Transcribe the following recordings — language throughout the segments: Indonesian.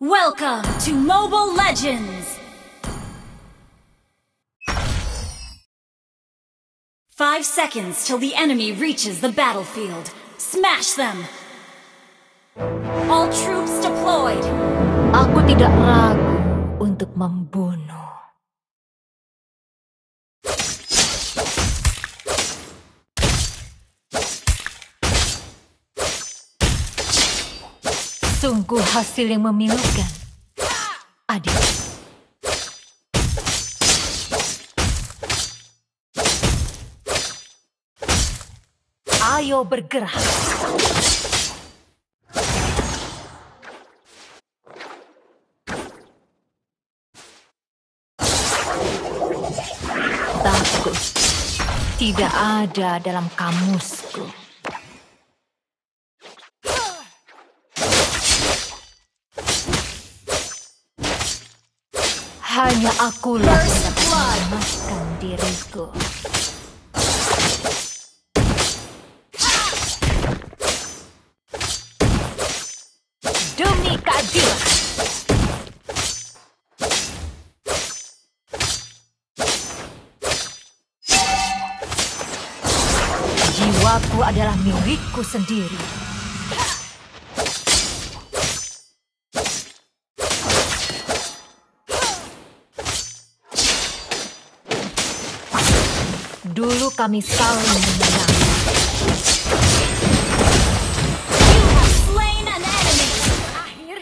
Welcome to Mobile Legends! Five seconds till the enemy reaches the battlefield. Smash them! All troops deployed! Aku tidak ragu untuk membunuh. Sungguh hasil yang memilukan. Adik. Ayo bergerak. Takut tidak ada dalam kamusku. Hanya akulah yang dapat menyelamatkan diriku. Demi keadilan. Jiwaku adalah milikku sendiri. Kami saling! Akhir.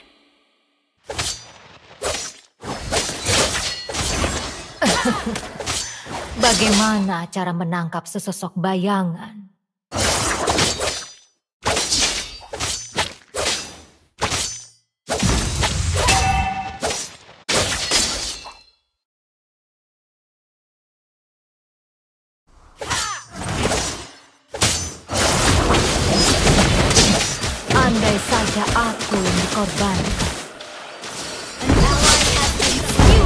Bagaimana cara menangkap sesosok bayangan? Andai saja aku yang dikorbankan. An ally has been... You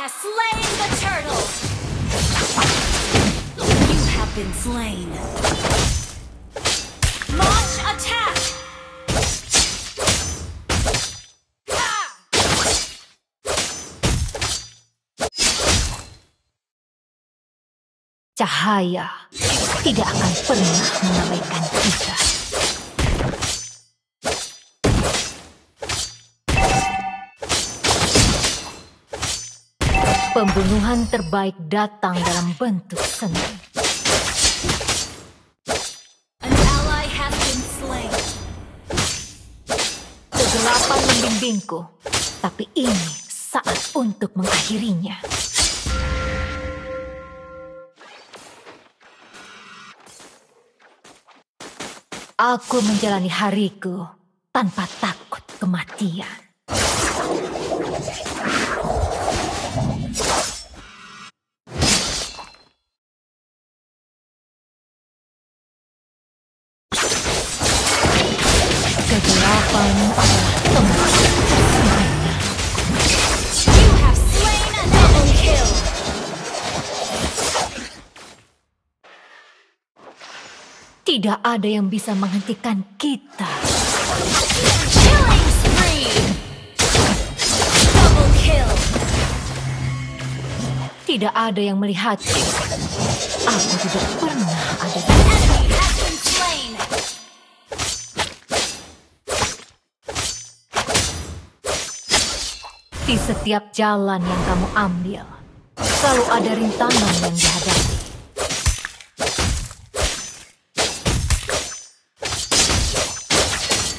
have slain been slain. Launch attack! Cahaya tidak akan pernah mengabaikan kita. Pembunuhan terbaik datang dalam bentuk seni. Membimbingku, tapi ini saat untuk mengakhirinya. Aku menjalani hariku tanpa takut kematian. Tidak ada yang bisa menghentikan kita. Killing spree. Double kill. Tidak ada yang melihatku. Aku tidak pernah ada Di setiap jalan yang kamu ambil, selalu ada rintangan yang dihadapi.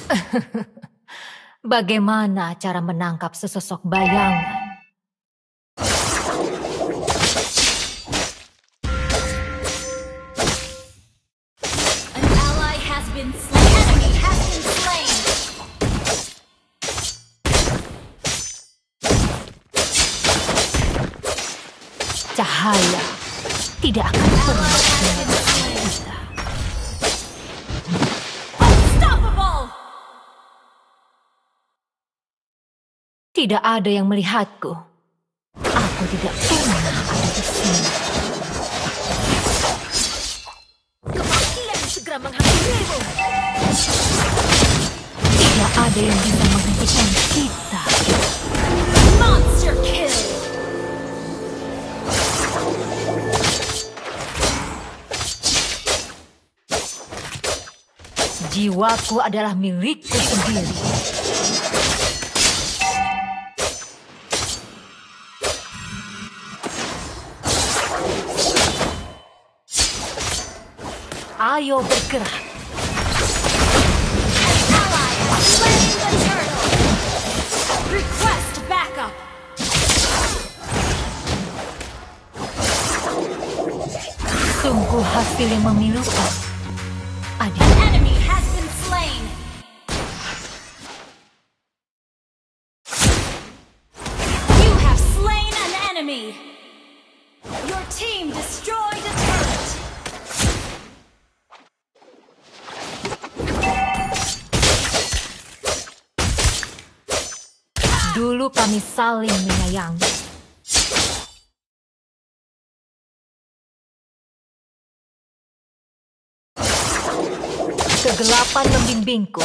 Bagaimana cara menangkap sesosok bayangan? An ally has been slain. Enemy has been slain. Cahaya tidak akan pernah kita. Tidak ada yang melihatku. Aku tidak pernah ada di sini. Kematian segera menghampirimu. Tidak ada yang bisa menghentikan kita. Monster kill! Jiwaku adalah milikku sendiri. Ayo bergerak. Ally has slain the turtle! Request backup! Sungguh hasil yang memilukan. Enemy has been slain! You have slain an enemy! Your team destroyed dulu kami saling menyayangi. Kegelapan membimbingku,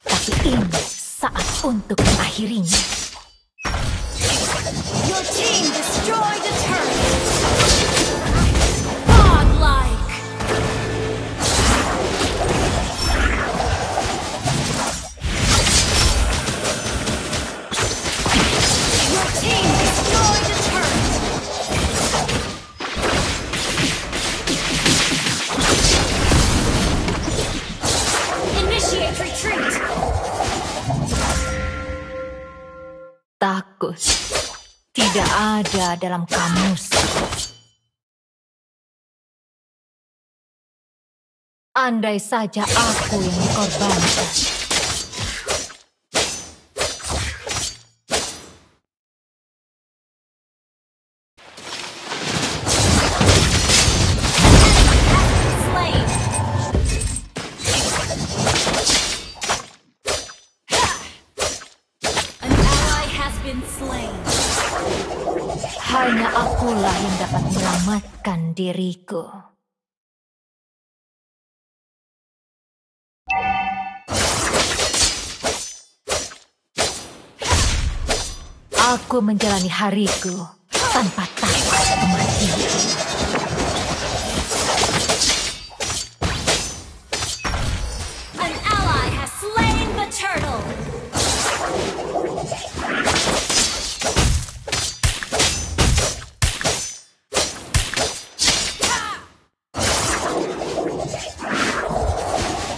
tapi ini saat untuk mengakhirinya. Your team destroyed a turret! Tidak ada dalam kamus. Andai saja aku yang dikorbankan. Diriku. Aku menjalani hariku tanpa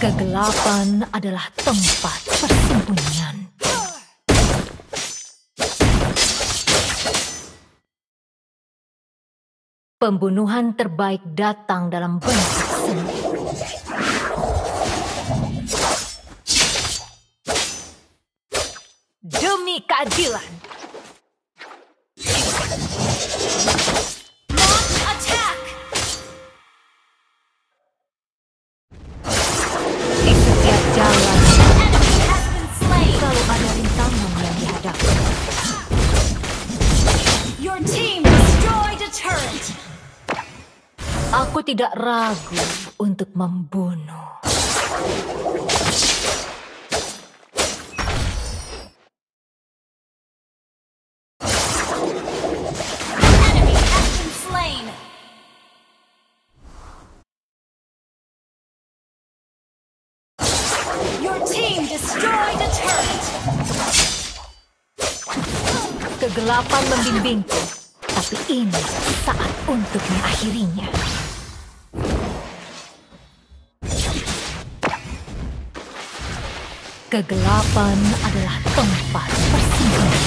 Kegelapan adalah tempat persembunyian. Pembunuhan terbaik datang dalam bentuk seni. Demi keadilan, Aku tidak ragu untuk membunuh. Kegelapan membimbingku, tapi ini saat untuk mengakhirinya. Kegelapan adalah tempat persinggahan.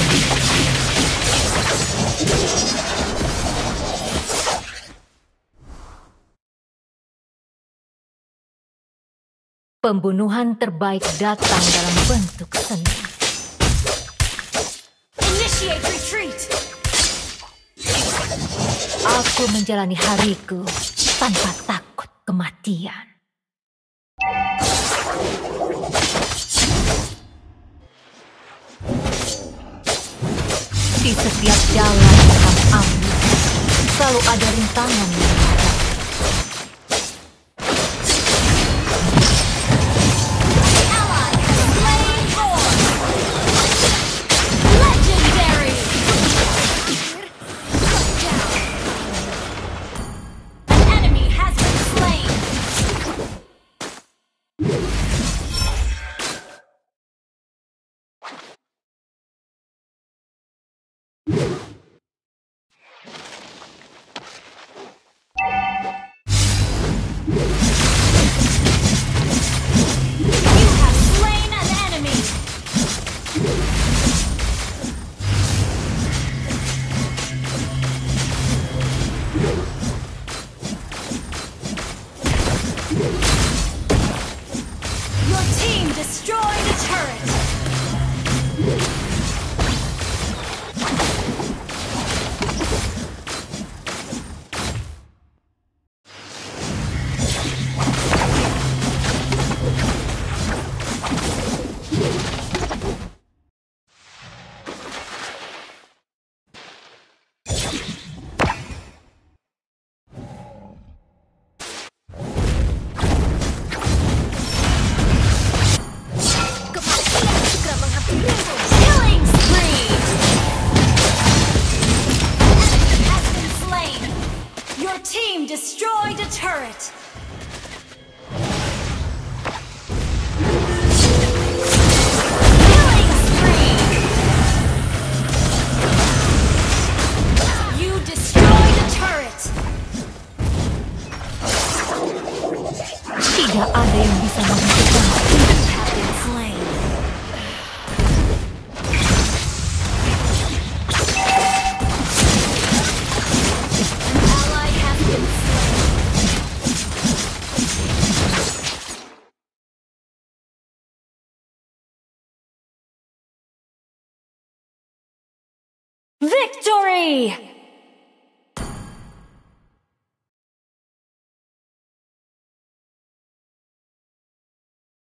Pembunuhan terbaik datang dalam bentuk seni. Initiate retreat. Aku menjalani hariku tanpa takut kematian. Di setiap jalan yang kami ambil, selalu ada rintangan yang ada. Yay!